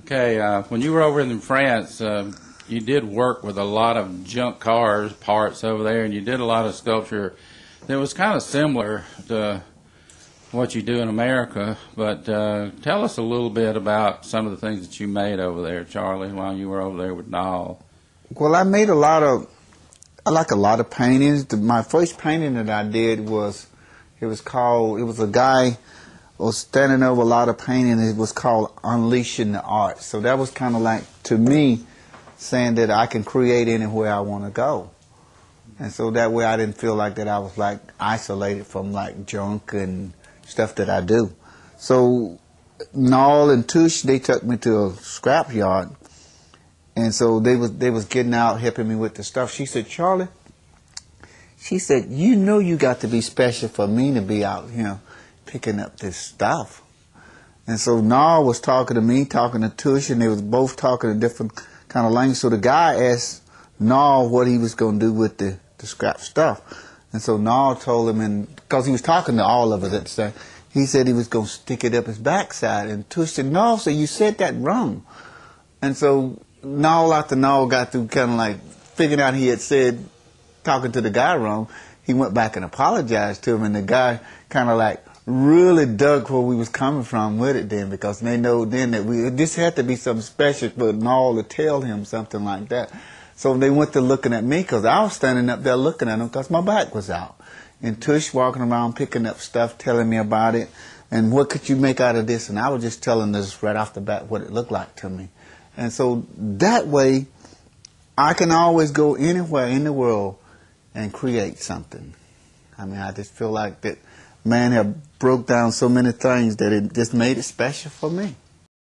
Okay, uh, when you were over in France, uh, you did work with a lot of junk cars parts over there, and you did a lot of sculpture that was kind of similar to what you do in America. But uh, tell us a little bit about some of the things that you made over there, Charlie, while you were over there with Noel. Well, I made a lot of, I like a lot of paintings. My first painting that I did was, it was called, it was a guy was standing over a lot of painting. It was called Unleashing the Art. So that was kind of like, to me, saying that I can create anywhere I want to go. And so that way I didn't feel like that I was like isolated from like junk and stuff that I do. So Noel and Tush, they took me to a scrap yard. And so they was they was getting out, helping me with the stuff. She said, Charlie, she said, you know you got to be special for me to be out here picking up this stuff. And so Noel was talking to me, talking to Tush, and they was both talking a different kind of language. So the guy asked Noel what he was going to do with the, the scrap stuff. And so Noel told him, and because he was talking to all of us at the time, he said he was going to stick it up his backside. And Tush said, no, so you said that wrong. And so Noel after Noel got through kind of like figuring out he had said, talking to the guy wrong, he went back and apologized to him. And the guy kind of like really dug where we was coming from with it then because they know then that we this had to be something special for Noel to tell him something like that. So they went to looking at me because I was standing up there looking at them because my back was out. And Tush walking around picking up stuff, telling me about it. And what could you make out of this? And I was just telling this right off the bat what it looked like to me. And so that way, I can always go anywhere in the world and create something. I mean, I just feel like that man have broke down so many things that it just made it special for me.